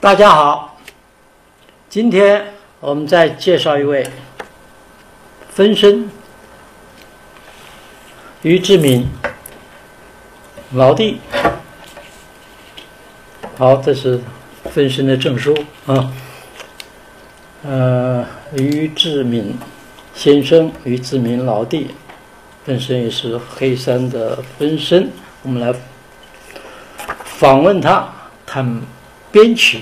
大家好，今天我们再介绍一位分身于志敏老弟。好，这是分身的证书啊。呃，于志敏先生，于志敏老弟，本身也是黑山的分身。我们来访问他，谈编曲。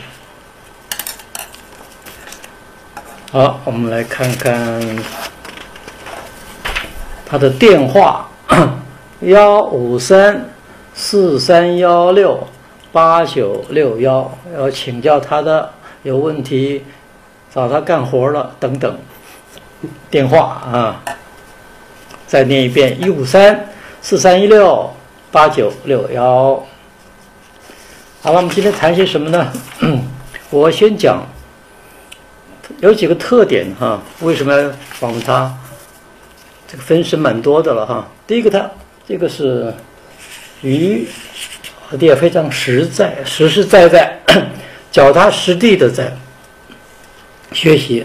好，我们来看看他的电话：幺五三四三幺六八九六幺，要请教他的，有问题找他干活了等等。电话啊，再念一遍：一五三四三一六八九六幺。好了，我们今天谈些什么呢？我先讲。有几个特点哈，为什么要访问他？这个分身蛮多的了哈。第一个，他这个是与老弟也非常实在、实实在在、脚踏实地的在学习。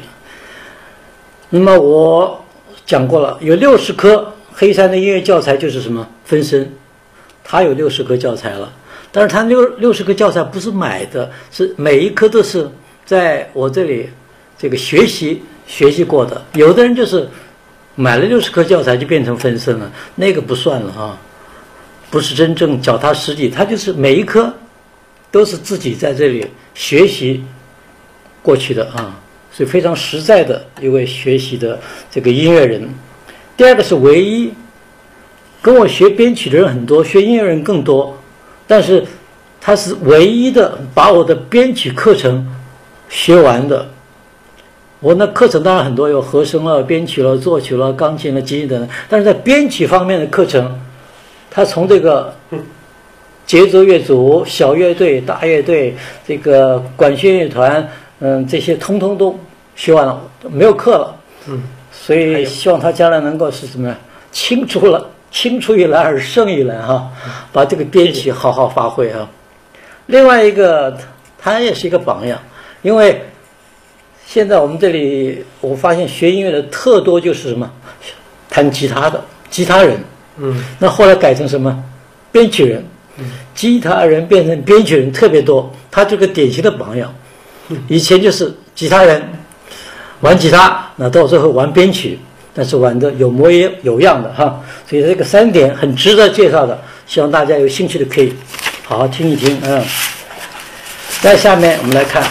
那么我讲过了，有六十颗黑山的音乐教材就是什么分身，他有六十颗教材了，但是他六六十颗教材不是买的，是每一科都是在我这里。这个学习学习过的，有的人就是买了六十颗教材就变成分身了，那个不算了啊，不是真正脚踏实地，他就是每一科都是自己在这里学习过去的啊，是非常实在的一位学习的这个音乐人。第二个是唯一跟我学编曲的人很多，学音乐人更多，但是他是唯一的把我的编曲课程学完的。我那课程当然很多，有和声了、编曲了、作曲了、钢琴了、吉他等等。但是在编曲方面的课程，他从这个节奏乐组、小乐队、大乐队、这个管弦乐团，嗯，这些通通都学完了，没有课了。嗯，所以希望他将来能够是什么呀？青出了青出于蓝而胜于蓝哈，把这个编曲好好发挥啊。另外一个，他也是一个榜样，因为。现在我们这里，我发现学音乐的特多就是什么，弹吉他的吉他人，嗯，那后来改成什么，编曲人，嗯，吉他人变成编曲人特别多，他这个典型的榜样。以前就是吉他人玩吉他，那到最后玩编曲，但是玩的有模有有样的哈，所以这个三点很值得介绍的，希望大家有兴趣的可以好好听一听，嗯。在下面我们来看。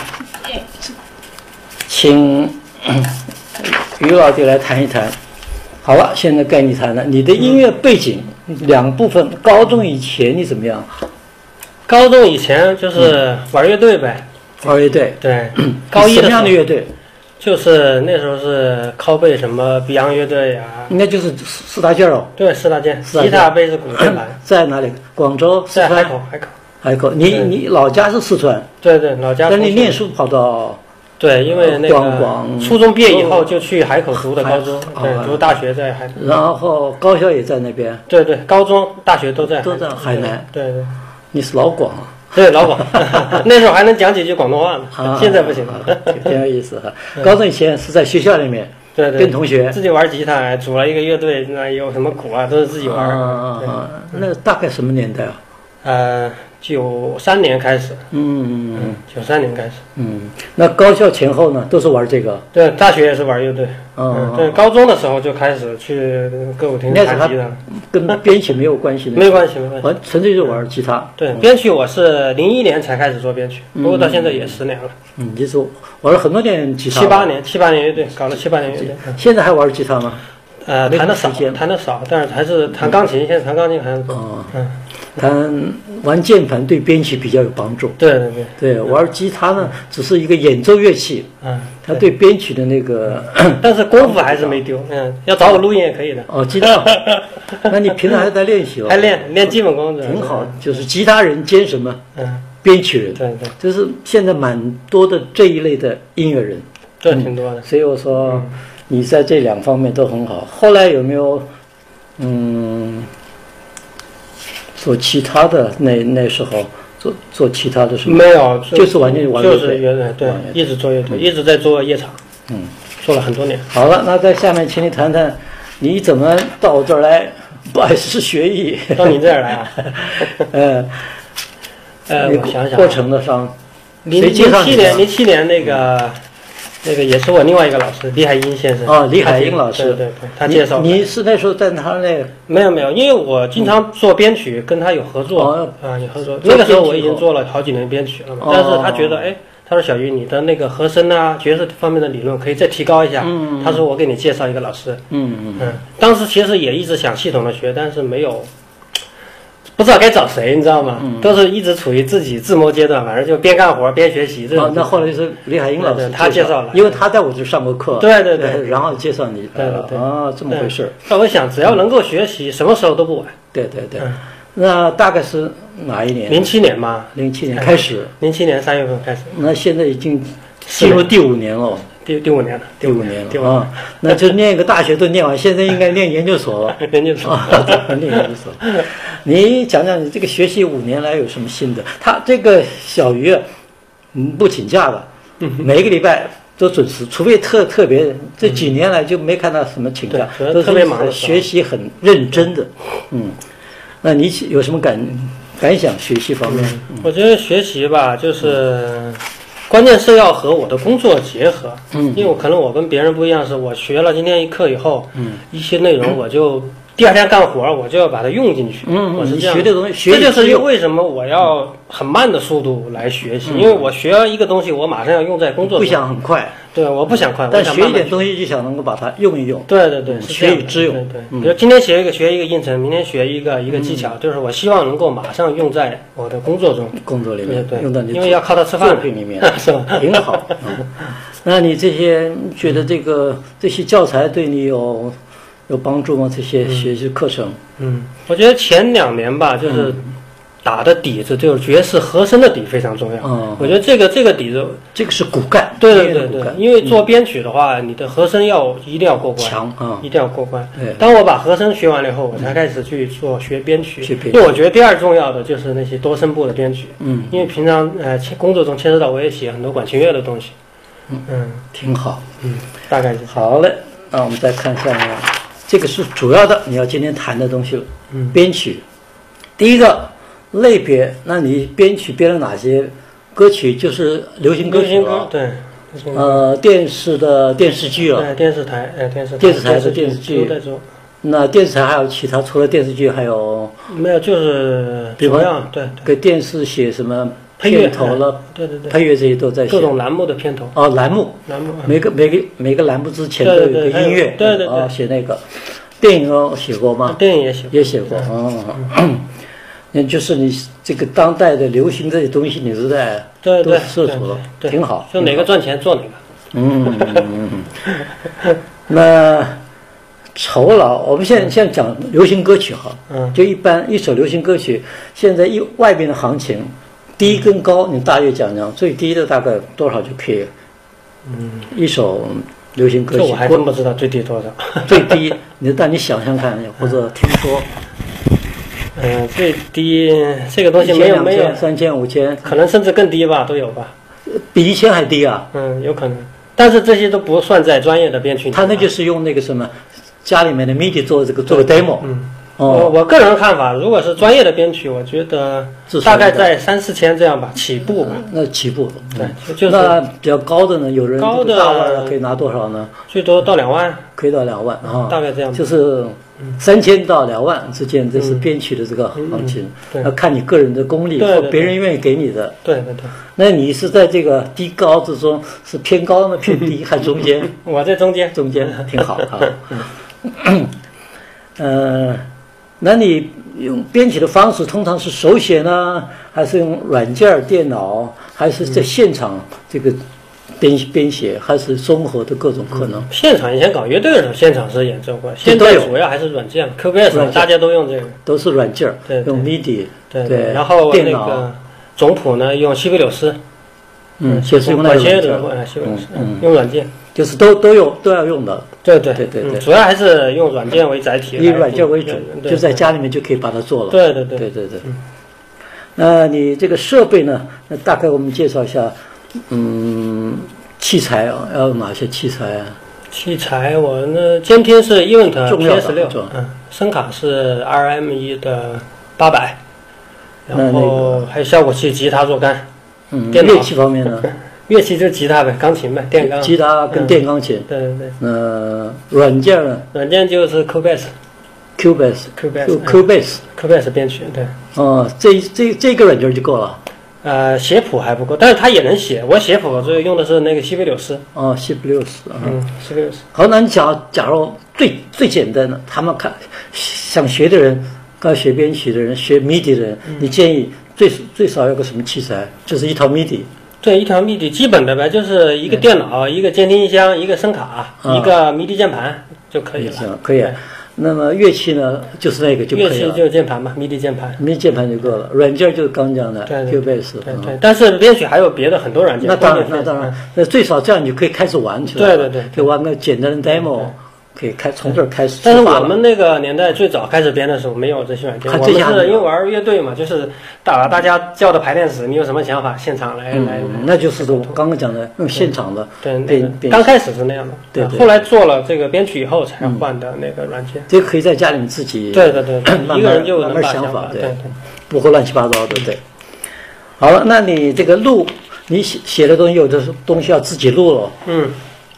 请于老弟来谈一谈。好了，现在该你谈了。你的音乐背景两部分，高中以前你怎么样？高中以前就是玩乐队呗。玩乐队。对。高一什么样的乐队？就是那时候是靠背什么 Beyond 乐队啊。应该就是四四大件哦。对，四大件。吉他、贝斯、鼓、键盘。在哪里？广州。在海口，海口。海口。你你老家是四川？对对，老家。但你念书跑到？对，因为那个初中毕业以后就去海口读的高中，对，读大学在海口。然后高校也在那边。对对，高中、大学都在都在海南。对对，你是老广。对老广，那时候还能讲几句广东话呢，现在不行了。挺有意思哈。高中以前是在学校里面，对对，跟同学自己玩吉他，组了一个乐队，那有什么鼓啊，都是自己玩。嗯嗯嗯，那大概什么年代啊？呃。九三年开始，嗯嗯嗯，九三年开始，嗯，那高校前后呢，都是玩这个，对，大学也是玩乐队，嗯，对，高中的时候就开始去歌舞厅弹吉他，跟编曲没有关系的，没有关系，没关系，纯粹就玩吉他。对，编曲我是零一年才开始做编曲，不过到现在也十年了。嗯，你说玩了很多年吉他，七八年，七八年乐队搞了七八年乐队，现在还玩吉他吗？呃，弹的少，弹的少，但是还是弹钢琴，现在弹钢琴还是多，嗯。弹玩键盘对编曲比较有帮助。对对对，对玩吉他呢，只是一个演奏乐器。嗯，它对编曲的那个，但是 功夫还是没丢。嗯，要找我录音也可以的。哦，吉他，那你平常还在练习哦？还练练基本功。挺好，就是吉他人兼什么？嗯，编曲人，对对，就是现在蛮多的这一类的音乐人，这挺多的。所以我说你在这两方面都很好。后来有没有嗯做其他的？那那时候做做其他的什么？没有，就是完全玩乐就是乐队，对，一直做乐队，一直在做夜场，嗯，做了很多年。好了，那在下面请你谈谈你怎么到我这儿来拜师学艺？到你这儿来啊？嗯。呃，我想想，过程的上，零零七年，零七年那个，那个也是我另外一个老师李海英先生。哦，李海英老师，对对对，他介绍。你是那时候在他那？没有没有，因为我经常做编曲，跟他有合作啊，有合作。那个时候我已经做了好几年编曲了嘛，但是他觉得，哎，他说小鱼，你的那个和声啊、角色方面的理论可以再提高一下。嗯他说我给你介绍一个老师。嗯嗯嗯。当时其实也一直想系统的学，但是没有。不知道该找谁，你知道吗？都是一直处于自己自摸阶段，反正就边干活边学习。哦，那后来就是李海英老师他介绍了，因为他在我这上过课。对对对，然后介绍你。对对对，啊，这么回事。那我想，只要能够学习，什么时候都不晚。对对对，那大概是哪一年？零七年嘛，零七年开始。零七年三月份开始。那现在已经进入第五年了。第第五年了，第五年了啊！那就念一个大学都念完，现在应该念研究所了。研究所，念研究所。你讲讲你这个学习五年来有什么心得？他这个小鱼，嗯，不请假的，每个礼拜都准时，除非特特别这几年来就没看到什么请假，都特别忙，学习很认真的。嗯，那你有什么感感想？学习方面，我觉得学习吧，就是。关键是要和我的工作结合，嗯，因为我可能我跟别人不一样，是我学了今天一课以后，嗯，一些内容我就第二天干活我就要把它用进去，嗯我是这样，学这东西，这就是为什么我要很慢的速度来学习，因为我学一个东西，我马上要用在工作，不想很快。对，我不想快，但学一点东西就想能够把它用一用。对对对，学以致用。对对，比如今天学一个学一个应程，明天学一个一个技巧，就是我希望能够马上用在我的工作中。工作里面，对，用到你因为要靠它吃饭。作品里面 是吧？挺好。那你这些觉得这个这些教材对你有有帮助吗？这些学习课程？嗯，我觉得前两年吧，就是。打的底子就是爵士和声的底非常重要。嗯，我觉得这个这个底子，这个是骨干。对对对对，因为做编曲的话，你的和声要一定要过关，强啊，一定要过关。对，当我把和声学完了以后，我才开始去做学编曲。因为我觉得第二重要的就是那些多声部的编曲。嗯，因为平常呃工作中牵涉到我也写很多管弦乐的东西。嗯嗯，挺好。嗯，大概是。好嘞，那我们再看下面，这个是主要的你要今天谈的东西了。嗯，编曲，第一个。类别，那你编曲编了哪些歌曲？就是流行歌曲了。对，呃，电视的电视剧了。对，电视台，哎，电视电视台的电视剧。那电视台还有其他？除了电视剧，还有？没有，就是比方对，给电视写什么片头了？对对对，配乐这些都在写。各种栏目的片头。哦，栏目。栏目。每个每个每个栏目之前都有个音乐。对对对。啊，写那个电影哦，写过吗？电影也写。也写过。嗯。那就是你这个当代的流行这些东西，你是在对对涉足了，挺好。就哪个赚钱做哪个。嗯，那酬劳，我们现在现在讲流行歌曲哈，嗯，就一般一首流行歌曲，现在一外边的行情，低跟高，你大约讲讲，最低的大概多少就可以？嗯，一首流行歌曲，我还真不知道最低多少。最低，你但你想想看，或者听说。嗯，最低这个东西没有没有三千五千，可能甚至更低吧，都有吧，比一千还低啊？嗯，有可能，但是这些都不算在专业的编曲。他那就是用那个什么家里面的 MIDI 做这个做个 demo。嗯，我我个人看法，如果是专业的编曲，我觉得大概在三四千这样吧，起步吧。那起步，对，就是那比较高的呢，有人高的可以拿多少呢？最多到两万，可以到两万啊，大概这样。就是。三千到两万之间，这是编曲的这个行情，要看你个人的功力和别人愿意给你的。对对对。那你是在这个低高之中，是偏高呢，偏低还中间？我在中间，中间挺好啊。嗯，那你用编写的方式，通常是手写呢，还是用软件、电脑，还是在现场这个？编编写还是综合的各种可能。现场以前搞乐队的时候，现场是演奏过。现在主要还是软件，QBS 大家都用这个。都是软件对，用 MIDI。对对。然后电脑总谱呢用西贝柳斯，嗯，写是用那个管弦乐嗯用软件。就是都都有都要用的，对对对对对嗯主要还是用软件为载体，以软件为主，就在。家里面就可以把它做了。对对对对对对。那你这个设备呢？那大概我们介绍一下，嗯，器材啊，要哪些器材啊？器材我呢，监听是 Event 重要 PS 六嗯，声卡是 RM 一的八百，那那然后还有效果器、吉他若干，嗯，电器方面呢？乐器就是吉他呗，钢琴呗，电钢。吉他跟电钢琴。对对对，那软件呢软件就是 Cubase。？Cubase。Cubase Cubase。Cubase 编曲，对，哦，这这这个软件就够了。呃，写谱还不够，但是他也能写。我写谱所以用的是那个西贝柳斯，哦，西贝柳斯啊。嗯，西贝柳斯。好，那你假假如最最简单的，他们看想学的人，刚学编曲的人，学 MIDI 的人，嗯你建议最最少要个什么器材？就是一套 MIDI。对，一条 MIDI 基本的呗，就是一个电脑、一个监听音箱、一个声卡、啊一个 MIDI 键盘就可以了。行，可以。那么乐器呢，就是那个就可以了。乐器就是键盘嘛，MIDI 键盘。MIDI 键盘就够了，软件就是刚讲的对对 Cubase。嗯对对，但是编曲还有别的很多软件。那当然，那当然，那最少这样你就可以开始玩起来了。对对对可以玩个简单的 demo，可以开从这儿开始但是。我们那个年代最早开始编的时候没有这些软件，我们是因为玩乐队嘛，就是打大家叫的排练室，你有什么想法，现场来来。那就是我刚刚讲的用现场的对，那个编编刚开始是那样的，对对后来做了这个编曲以后才换的那个软件。这可以在家里面自己对对对，一个人就能慢慢想把想法，对对对。不会乱七八糟的，对。好了，那你这个录，你写写的东西有的是东西要自己录了。嗯，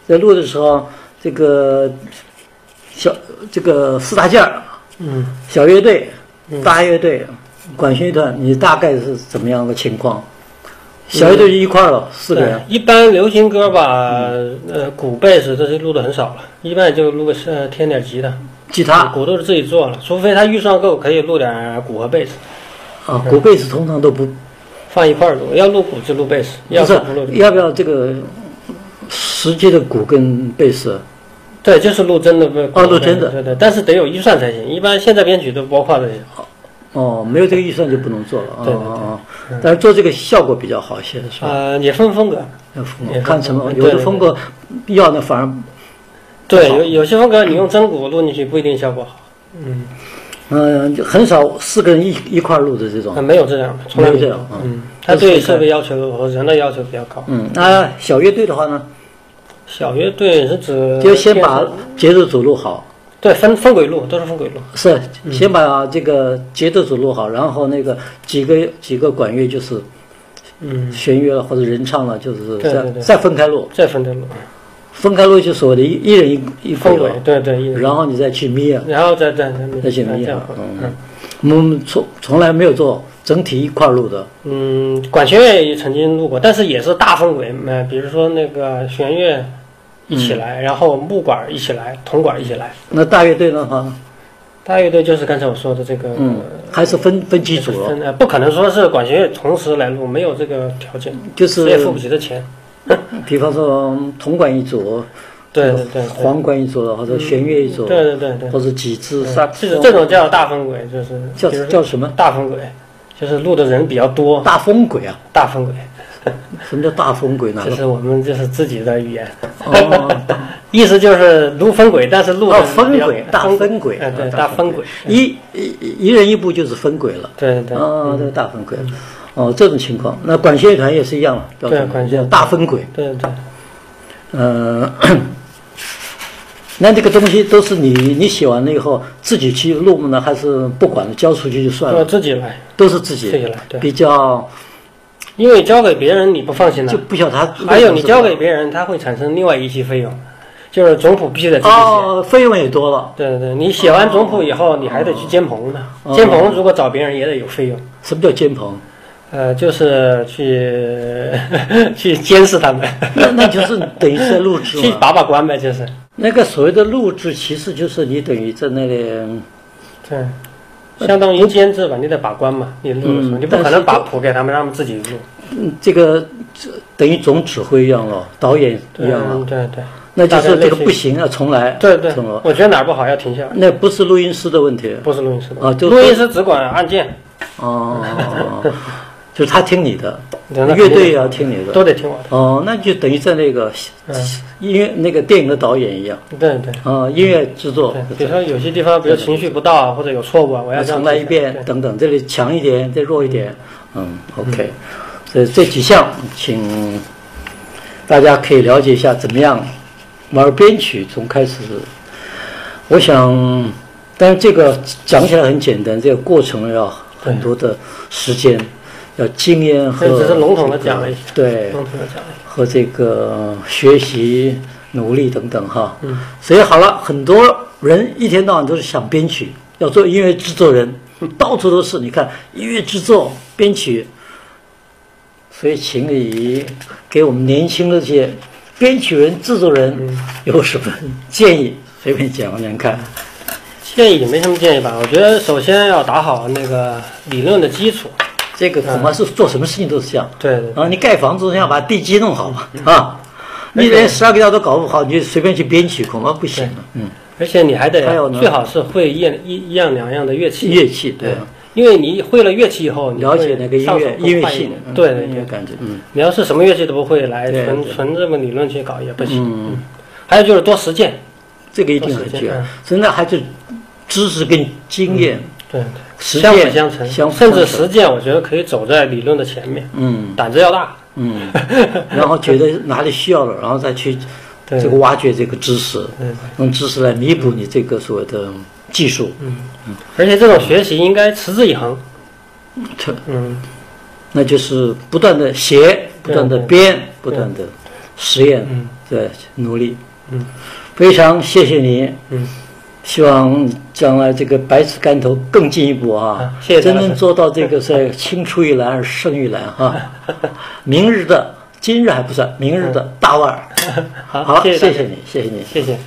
在录的时候，这个小这个四大件儿，嗯，小乐队、大乐队、管弦乐团，你大概是怎么样的情况？小乐队就一块儿了，四个人，。一般流行歌吧，呃，鼓、贝斯这些录的很少了，一般就录个呃添点吉他，吉他？鼓都是自己做了，除非他预算够，可以录点鼓和贝斯。啊，鼓贝斯通常都不放一块儿录，要录鼓就录贝斯，要不是不录要不要这个实际的鼓跟贝斯？对，就是录真的不哦录真的对对，但是得有预算才行，一般现在编曲都包括这些。哦，没有这个预算就不能做了。哦对对对但是做这个效果比较好一些，是吧？呃，也分风格，也看什么，有的风格要的反而对，有有些风格你用真鼓录进去不一定效果好，嗯，嗯，就很少四个人一一块录的这种啊。没有这样的，从来没有这样啊嗯，他对设备要求和人的要求比较高。嗯，那小乐队的话呢，小乐队是指就先把节奏组录好，对分分轨录都是分轨录，是先把这个节奏组录好，然后那个几个几个管乐就是嗯，弦乐了或者人唱了，就是再对对。对再分开录，再分开录，分开录就所谓的一一人一一分轨对对，一人然后你再去咪啊，然后再再再再去咪这样啊，嗯，我们从从来没有做整体一块录的，嗯，管弦乐也曾经录过，但是也是大分轨，呃，比如说那个弦乐一起来，然后木管一起来，铜管一起来。那大乐队的话，大乐队就是刚才我说的这个，嗯，还是分分几组了，分呃，不可能说是管弦乐同时来录，没有这个条件，就是谁也付不起这钱。比方说铜管一组，对对对对，簧管一组的，或者弦乐一组，对对对对，或者几支萨克斯这风这种叫大风轨，就是叫叫什么？大风轨，就是录的人比较多，大风轨啊？大风轨，什么叫大风鬼？呢这？是我们就是自己的语言。哦，意思就是录风鬼，但是录的哦，人比较分轨，大分分轨，哎，对，啊大分轨，一一一人一步就是分鬼了。对对。哦，这个大分轨，哦，这种情况，那管弦乐团也是一样了，对管弦。叫大分轨。对对，嗯，那这个东西都是你你写完了以后自己去录呢，还是不管交出去就算我了？自己来，都是自己。自己来，对，比较因为交给别人你不放心了就，不晓得他。还有你交给别人，他会产生另外一些费用，就是总谱必须得自己写。哦，费用也多了。对对对，你写完总谱以后，你还得去监棚呢。哦监棚如果找别人也得有费用，什么叫监棚？呃，就是去 去监视他们，那那就是等于是录制 去。把把关呗，就是。那个所谓的录制，其实就是你等于在那里，对，相当于监制吧，你得把关嘛。你录的时候，嗯你不可能把谱给他们，让他们自己录。嗯，这个这等于总指挥一样了，导演一样了。对对那就是这个不行啊，重来。对对重来，我觉得哪儿不好要停下来，那不是录音师的问题不是录音师的。啊就录音师只管按键。哦，就是他听你的，乐队也要听你的。都得听我的。哦，那就等于在那个嗯，音乐那个电影的导演一样。对对。啊，音乐制作，比如说有些地方，比如情绪不到啊，或者有错误啊，我要重来一遍等等，这里强一点，再弱一点，嗯，OK，所以这几项，请大家可以了解一下怎么样玩编曲，从开始，我想，但是这个讲起来很简单，这个过程要很多的时间，要经验和这只是笼统的讲了一下对，笼统的讲了。和这个学习、努力等等哈。嗯，所以好了，很多人一天到晚都是想编曲，要做音乐制作人，到处都是。你看音乐制作、编曲，所以请你给我们年轻的这些编曲人、制作人有什么建议？随便讲讲看。建议没什么建议吧？我觉得首先要打好那个理论的基础。这个恐怕是做什么事情都是这样。对对啊，你盖房子要把地基弄好嘛，啊，你连十二个调都搞不好，你就随便去编曲，恐怕不行了。嗯，而且你还得最好是会一一一样两样的乐器。乐器对。对，因为你会了乐器以后，你了解那个音乐音乐性，对对对。音乐感觉，嗯。你要是什么乐器都不会来，对对。纯纯这么理论去搞也不行。嗯，还有就是多实践，这个一定很重要多时间嗯。所以那还是知识跟经验对，实相辅践相成，甚至实践，我觉得可以走在理论的前面，嗯。胆子要大。嗯，然后觉得哪里需要了，然后再去这个挖掘这个知识，用知识来弥补你这个所谓的技术。嗯。嗯。而且这种学习应该持之以恒。这嗯，那就是不断的写，不断的编，不断的实验，嗯。对，努力。嗯，非常谢谢你。嗯，希望将来这个百尺竿头更进一步啊啊，谢谢真正做到这个是青出于蓝而胜于蓝哈。明日的今日还不算，明日的大腕儿。好，谢谢你，谢谢你。谢谢。